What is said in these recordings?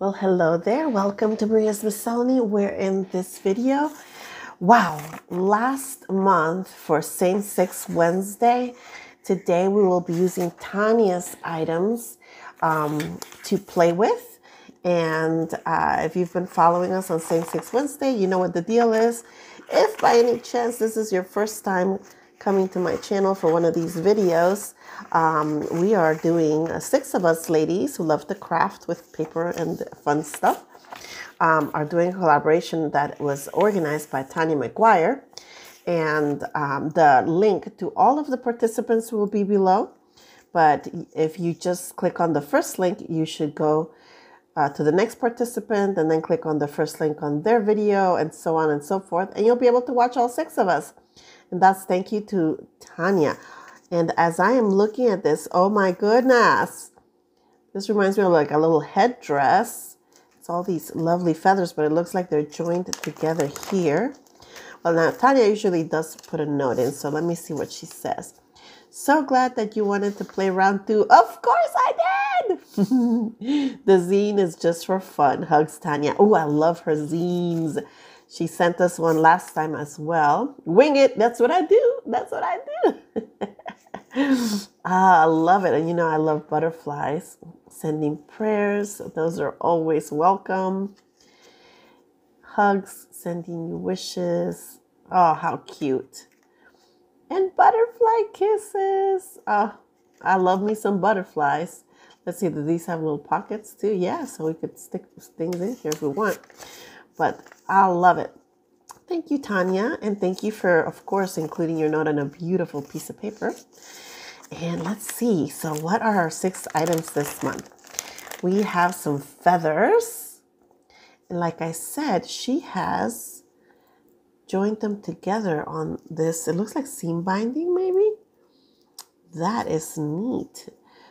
Well, hello there. Welcome to Maria's Miscellany. We're in this video. Wow, last month for Same Six Wednesday, today we will be using Tanya's items um, to play with. And uh, if you've been following us on Same Six Wednesday, you know what the deal is. If by any chance this is your first time coming to my channel for one of these videos, um, we are doing uh, six of us ladies who love to craft with paper and fun stuff. Um, are doing a collaboration that was organized by Tanya McGuire. And um, the link to all of the participants will be below. But if you just click on the first link, you should go uh, to the next participant and then click on the first link on their video and so on and so forth. And you'll be able to watch all six of us. And that's thank you to Tanya. And as I am looking at this, oh my goodness, this reminds me of like a little headdress. It's all these lovely feathers, but it looks like they're joined together here. Well, now Tanya usually does put a note in, so let me see what she says. So glad that you wanted to play round two. Of course I did! the zine is just for fun. Hugs Tanya. Oh, I love her zines. She sent us one last time as well. Wing it. That's what I do. That's what I do. ah, I love it. And you know, I love butterflies. Sending prayers. Those are always welcome. Hugs, sending you wishes. Oh, how cute. And butterfly kisses. Oh, I love me some butterflies. Let's see, do these have little pockets too? Yeah, so we could stick things in here if we want. But I love it. Thank you, Tanya. And thank you for, of course, including your note on a beautiful piece of paper. And let's see. So, what are our six items this month? We have some feathers. And like I said, she has joined them together on this. It looks like seam binding, maybe. That is neat.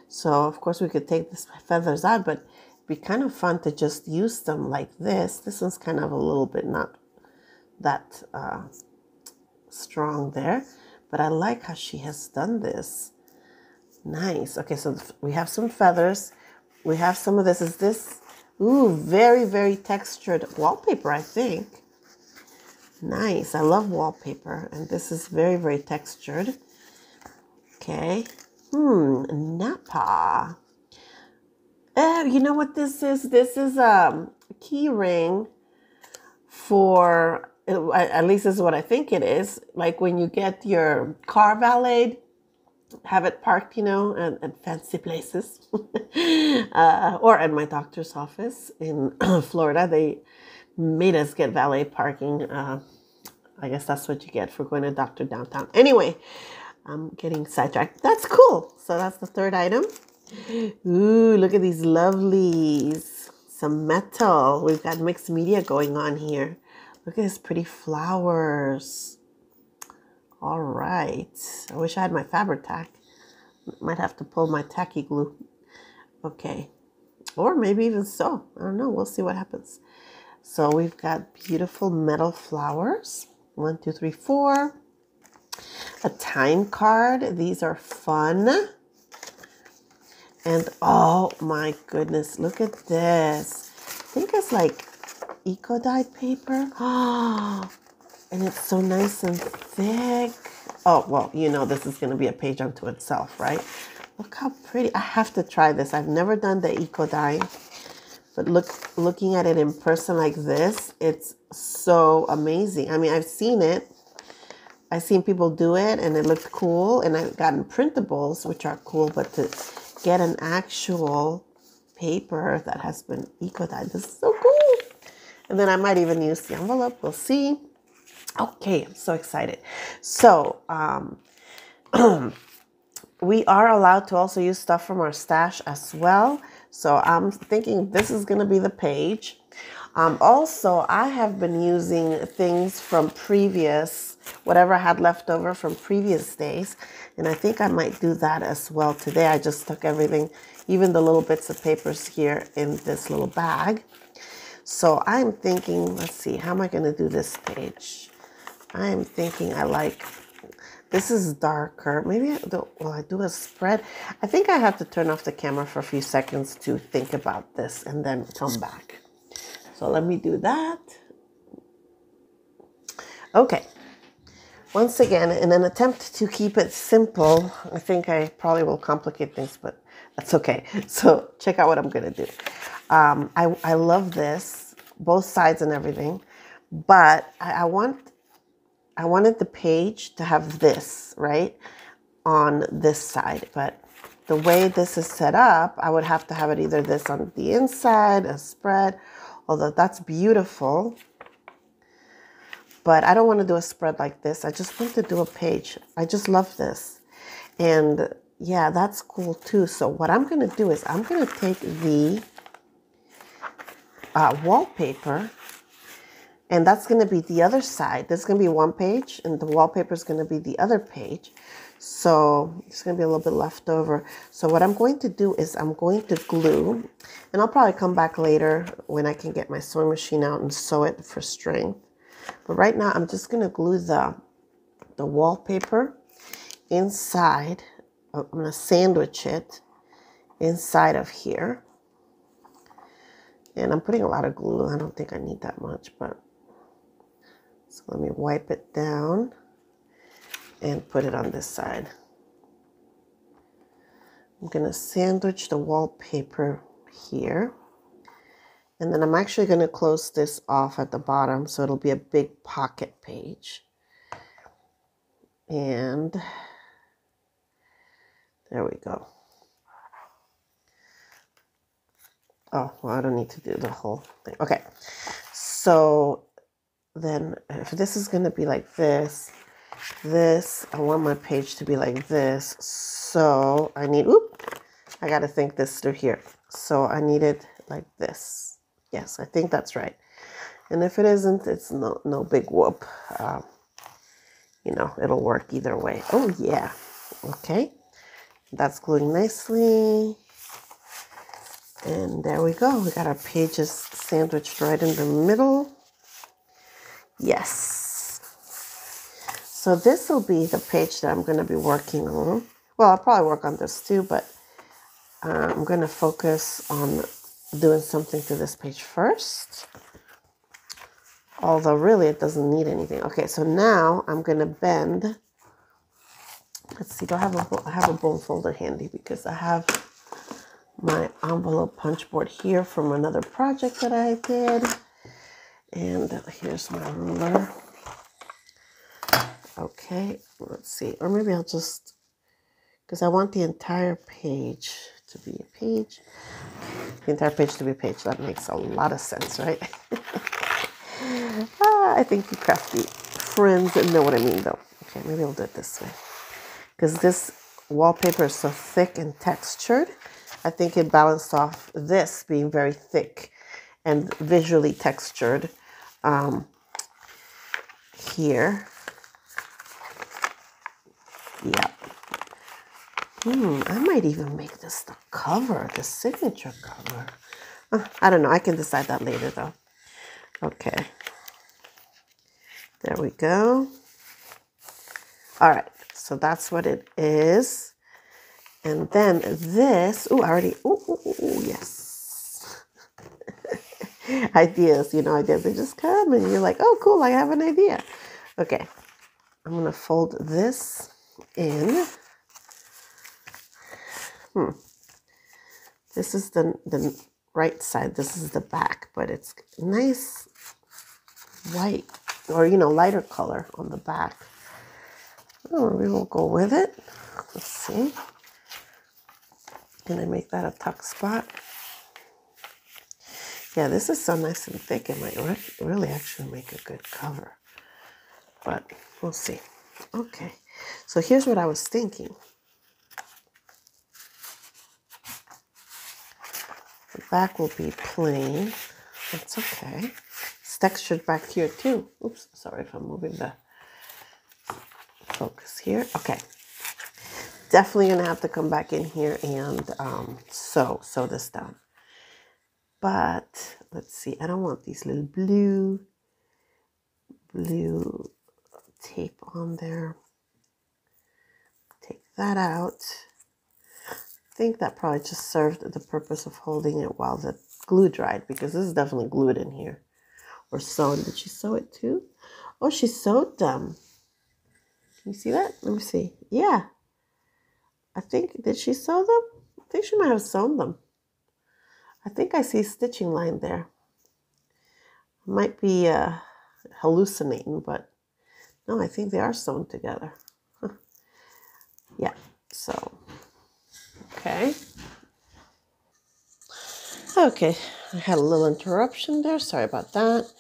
So, of course, we could take the feathers out, but be kind of fun to just use them like this. This one's kind of a little bit not that uh, strong there, but I like how she has done this. Nice. Okay, so we have some feathers. We have some of this. Is this, ooh, very, very textured wallpaper, I think. Nice. I love wallpaper, and this is very, very textured. Okay. Hmm, Napa. Oh, you know what this is? This is a key ring for, at least this is what I think it is. Like when you get your car valeted, have it parked, you know, at, at fancy places, uh, or at my doctor's office in Florida. They made us get valet parking. Uh, I guess that's what you get for going to doctor downtown. Anyway, I'm getting sidetracked. That's cool. So that's the third item. Ooh, look at these lovelies. Some metal. We've got mixed media going on here. Look at these pretty flowers. All right. I wish I had my Fabri-Tac. Might have to pull my tacky glue. Okay. Or maybe even so. I don't know. We'll see what happens. So we've got beautiful metal flowers. One, two, three, four. A time card. These are fun. And oh my goodness, look at this. I think it's like eco dyed paper. And it's so nice and thick. Oh, well, you know, this is going to be a page unto itself, right? Look how pretty. I have to try this. I've never done the eco dye, but look, looking at it in person like this, it's so amazing. I mean, I've seen it. I've seen people do it and it looked cool. And I've gotten printables, which are cool, but to get an actual paper that has been eco-dyed. This is so cool. And then I might even use the envelope. We'll see. Okay, I'm so excited. So, um, we are allowed to also use stuff from our stash as well. So I'm thinking this is going to be the page. Um, also, I have been using things from previous, whatever I had left over from previous days. And I think I might do that as well today. I just stuck everything, even the little bits of papers here in this little bag. So I'm thinking, let's see, how am I going to do this page? I'm thinking I like This is darker. Maybe I do, I do a spread? I think I have to turn off the camera for a few seconds to think about this and then come back. So let me do that. Okay. Once again, in an attempt to keep it simple, I think I probably will complicate things, but that's okay. So check out what I'm to do. Um, I, I love this, both sides and everything, but I, I want I wanted the page to have this, right, on this side. But the way this is set up, I would have to have it either this on the inside, a spread, although that's beautiful. But I don't want to do a spread like this. I just want to do a page. I just love this. And yeah, that's cool too. So what I'm going to do is I'm going to take the uh, wallpaper and that's going to be the other side. This is going to be one page, and the wallpaper is going to be the other page. So it's going to be a little bit left over. So what I'm going to do is I'm going to glue, and I'll probably come back later when I can get my sewing machine out and sew it for strength. But right now I'm just going to glue the, the wallpaper inside. Uh, I'm going to sandwich it inside of here. And I'm putting a lot of glue. I don't think I need that much, but so let me wipe it down and put it on this side. I'm going to sandwich the wallpaper here. And then I'm actually going to close this off at the bottom so it'll be a big pocket page. And there we go. Oh, well, I don't need to do the whole thing. Okay. So then if this is going to be like this, this, I want my page to be like this. So I need, oop, I got to think this through here. So I need it like this. Yes, I think that's right. And if it isn't, it's no, no big whoop. Um, you know, it'll work either way. Oh, yeah. Okay. That's gluing nicely. And there we go. We got our pages sandwiched right in the middle. Yes. So this will be the page that I'm going to be working on. Well, I'll probably work on this too, but uh, I'm going to focus on doing something to this page first. Although really it doesn't need anything. Okay, so now I'm going to bend. Let's see, do I have a, I have a bone folder handy because I have my envelope punch board here from another project that I did. And here's my ruler. Okay, let's see. Or maybe I'll just, because I want the entire page to be a page. The entire page to be a page. That makes a lot of sense, right? ah, I think you crafty friends know what I mean, though. Okay, maybe I'll do it this way. Because this wallpaper is so thick and textured, I think it balanced off this being very thick and visually textured um, here. Yeah. Hmm, I might even make this the cover, the signature cover. Uh, I don't know. I can decide that later though. Okay. There we go. All right. So that's what it is. And then this, oh, I already, oh, yes. ideas, you know, ideas. They just come and you're like, oh, cool, I have an idea. Okay, I'm going to fold this in. Hmm. This is the, the right side. This is the back, but it's nice white or, you know, lighter color on the back. Oh, we will go with it. Let's see. Can I make that a tuck spot? Yeah, this is so nice and thick. It might really actually make a good cover. But we'll see. Okay, so here's what I was thinking. Back will be plain. That's okay. It's textured back here too. Oops, sorry if I'm moving the focus here. Okay. Definitely gonna have to come back in here and um, sew, sew this down. But let's see, I don't want these little blue, blue tape on there. Take that out. Think that probably just served the purpose of holding it while the glue dried because this is definitely glued in here or sewn. Did she sew it too? Oh, she sewed them. Can you see that? Let me see. Yeah. I think, did she sew them? I think she might have sewn them. I think I see stitching line there. Might be uh, hallucinating, but no, I think they are sewn together. yeah, so, okay. Okay, I had a little interruption there. Sorry about that.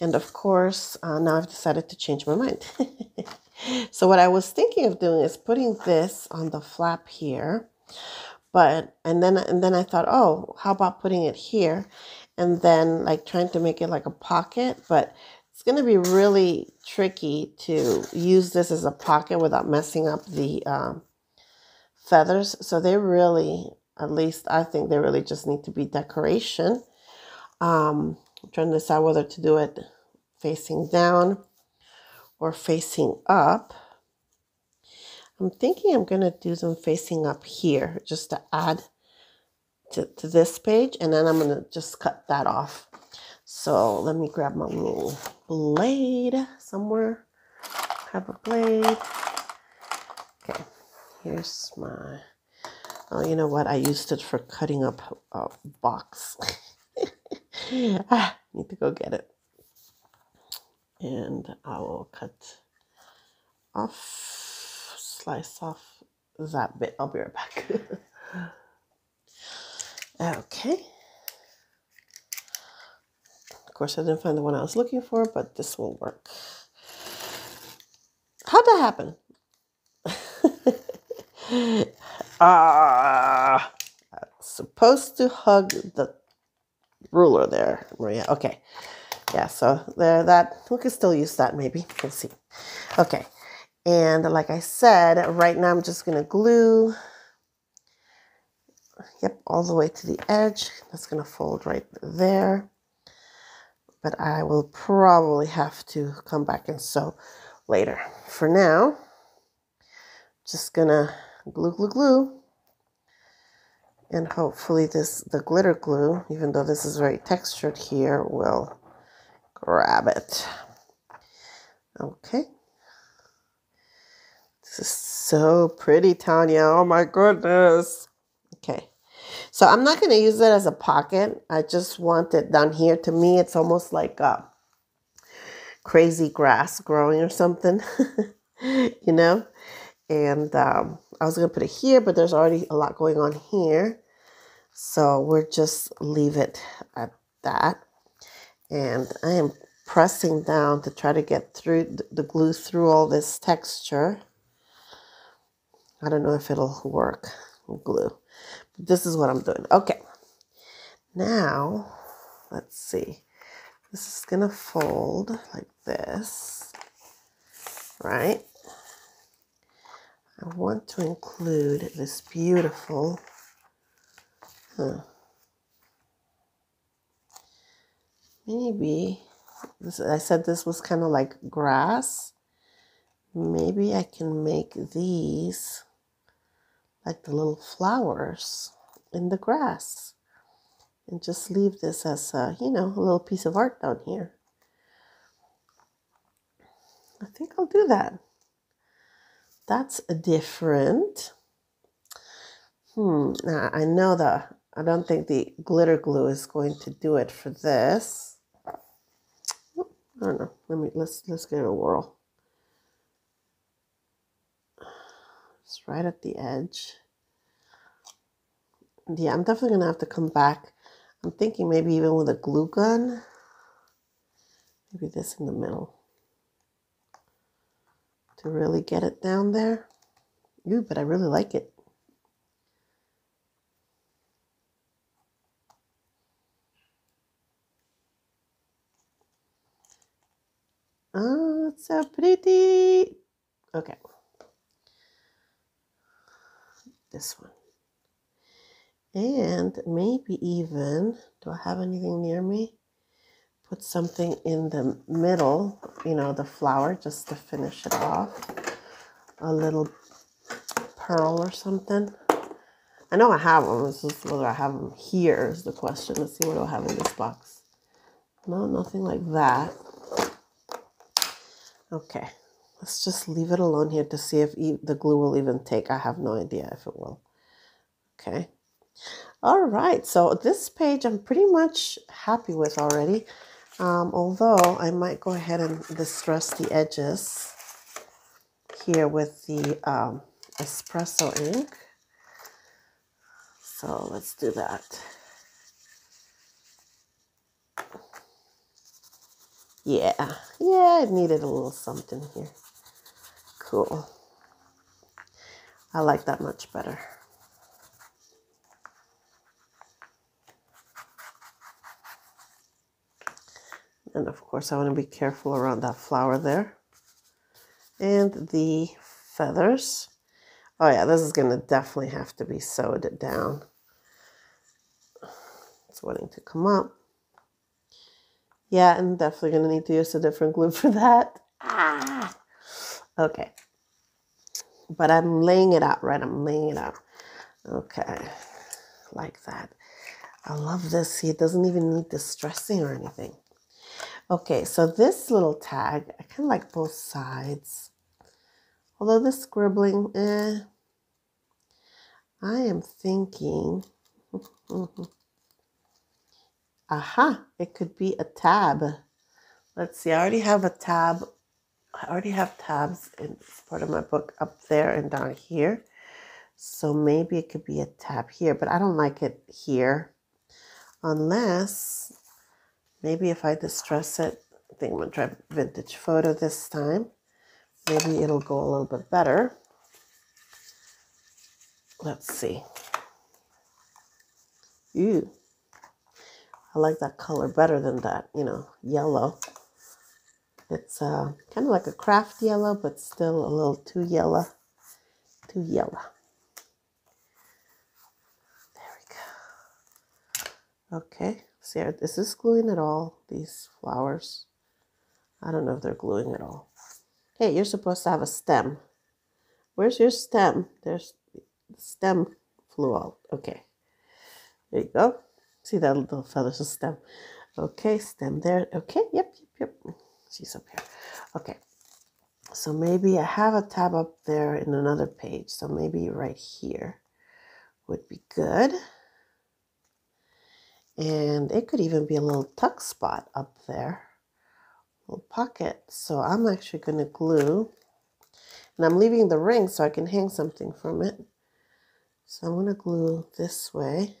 And of course, uh, now I've decided to change my mind. so what I was thinking of doing is putting this on the flap here. But, and then, and then I thought, oh, how about putting it here? And then like trying to make it like a pocket, but it's going to be really tricky to use this as a pocket without messing up the um, feathers. So they really, at least I think they really just need to be decoration. Um, I'm trying to decide whether to do it facing down or facing up. I'm thinking I'm going to do them facing up here just to add to, to this page and then I'm going to just cut that off. So let me grab my little blade somewhere. Have a blade. Okay, here's my, oh, you know what? I used it for cutting up a box. ah, need to go get it. And I will cut off, slice off that bit. I'll be right back. okay. Of course, I didn't find the one I was looking for, but this will work. How'd that happen? Ah, supposed to hug the ruler there, Maria. Okay. Yeah, so there that we can still use that maybe. We'll see. Okay. And like I said, right now I'm just gonna glue yep, all the way to the edge. That's gonna fold right there. But I will probably have to come back and sew later. For now, just gonna glue, glue, glue. And hopefully this the glitter glue even though this is very textured here will grab it. Okay. This is so pretty Tanya. Oh my goodness. Okay. So I'm not going to use it as a pocket. I just want it down here. To me it's almost like a crazy grass growing or something. You know? And um, I was going to put it here, but there's already a lot going on here. So we'll just leave it at that. And I am pressing down to try to get through the glue through all this texture. I don't know if it'll work, glue. But this is what I'm doing. Okay. Now, let's see. This is going to fold like this, right? I want to include this beautiful Huh. Maybe this, I said this was kind of like grass. Maybe I can make these like the little flowers in the grass and just leave this as a, you know, a little piece of art down here. I think I'll do that. That's different. Hmm, now I know that I don't think the glitter glue is going to do it for this. I don't know. Let me let's let's give it a whirl. It's right at the edge. Yeah, I'm definitely gonna have to come back. I'm thinking maybe even with a glue gun. Maybe this in the middle. To really get it down there. Ooh, but I really like it. Oh, it's so pretty. Okay. This one. And maybe even, do I have anything near me? Put something in the middle, you know, the flower, just to finish it off. A little pearl or something. I know I have them. It's just whether I have them here is the question. Let's see what do I have in this box. No, nothing like that. Okay, let's just leave it alone here to see if the glue will even take. I have no idea if it will. Okay. All right, so this page I'm pretty much happy with already. Um, although I might go ahead and distress the edges here with the um, espresso ink. So let's do that. Yeah, yeah, it needed a little something here. Cool. I like that much better. And of course, I want to be careful around that flower there. And the feathers. Oh yeah, this is going to definitely have to be sewed down. It's wanting to come up. Yeah, I'm definitely going to need to use a different glue for that. Ah! Okay. But I'm laying it out, right? I'm laying it out. Okay. Like that. I love this. It doesn't even need distressing or anything. Okay, so this little tag, I kind of like both sides. Although the scribbling, eh. I am thinking... Aha, it could be a tab. Let's see, I already have a tab. I already have tabs in part of my book up there and down here. So maybe it could be a tab here, but I don't like it here. Unless, maybe if I distress it, I think I'm going to try vintage photo this time. Maybe it'll go a little bit better. Let's see. Ooh. I like that color better than that, you know, yellow. It's uh, kind of like a craft yellow, but still a little too yellow. Too yellow. There we go. Okay, see, is this gluing at all, these flowers? I don't know if they're gluing at all. Hey, you're supposed to have a stem. Where's your stem? There's the stem flew out. Okay, there you go. See that little feather stem. Okay, stem there. Okay, yep, yep, yep. She's up here. Okay. So maybe I have a tab up there in another page. So maybe right here would be good. And it could even be a little tuck spot up there. Little pocket. So I'm actually going to glue. And I'm leaving the ring so I can hang something from it. So I'm going to glue this way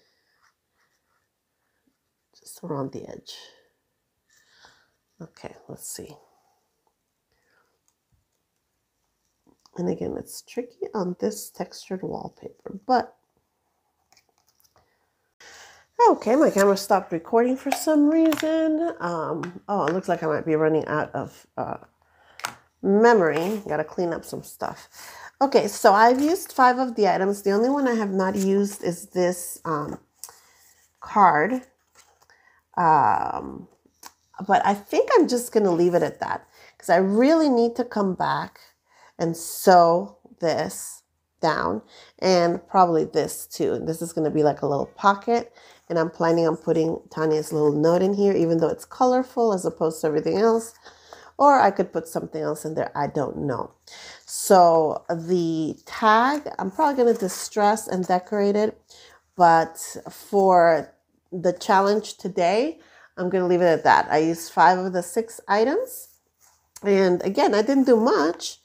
just around the edge. Okay, let's see. And again, it's tricky on this textured wallpaper, but okay, my camera stopped recording for some reason. Um, oh, it looks like I might be running out of uh, memory. Got to clean up some stuff. Okay, so I've used five of the items. The only one I have not used is this um, card um, but I think I'm just going to leave it at that because I really need to come back and sew this down and probably this too. This is going to be like a little pocket and I'm planning on putting Tanya's little note in here even though it's colorful as opposed to everything else. Or I could put something else in there. I don't know. So the tag, I'm probably going to distress and decorate it. But for the challenge today, I'm going to leave it at that. I used five of the six items. And again, I didn't do much,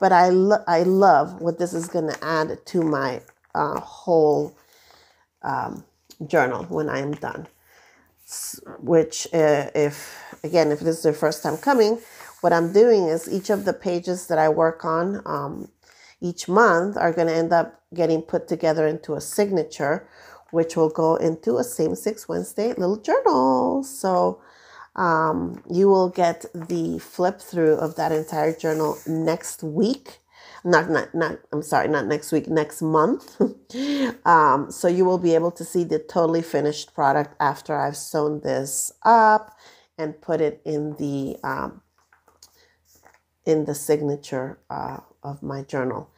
but I, lo- I love what this is going to add to my uh, whole um, journal when I am done. Which, uh, if again, if this is your first time coming, what I'm doing is each of the pages that I work on um, each month are going to end up getting put together into a signature which will go into a Same Six Wednesday little journal. So um, you will get the flip through of that entire journal next week. Not, not, not, I'm sorry, not next week, next month. um, so you will be able to see the totally finished product after I've sewn this up and put it in the, um, in the signature uh, of my journal.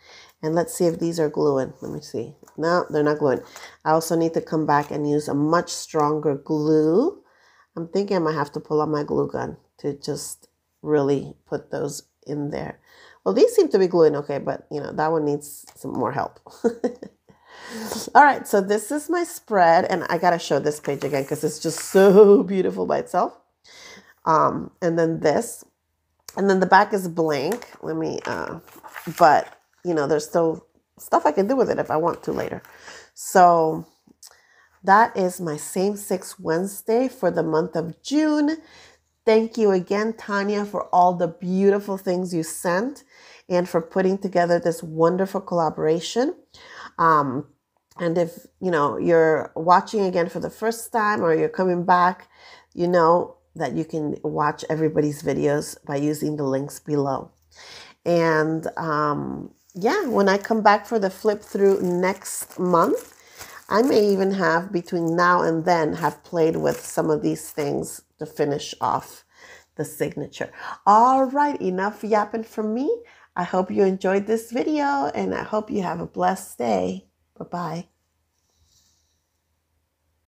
And let's see if these are gluing. Let me see. No, they're not gluing. I also need to come back and use a much stronger glue. I'm thinking I might have to pull out my glue gun to just really put those in there. Well, these seem to be gluing okay, but you know, that one needs some more help. All right, so this is my spread, and I gotta show this page again because it's just so beautiful by itself. Um, and then this, and then the back is blank. Let me, uh, but you know, there's still stuff I can do with it if I want to later. So that is my Same Six Wednesday for the month of June. Thank you again, Tanya, for all the beautiful things you sent and for putting together this wonderful collaboration. Um, and if you know you're watching again for the first time or you're coming back, you know that you can watch everybody's videos by using the links below. And um, yeah, when I come back for the flip through next month, I may even have between now and then have played with some of these things to finish off the signature. All right, enough yapping from me. I hope you enjoyed this video and I hope you have a blessed day. Bye-bye.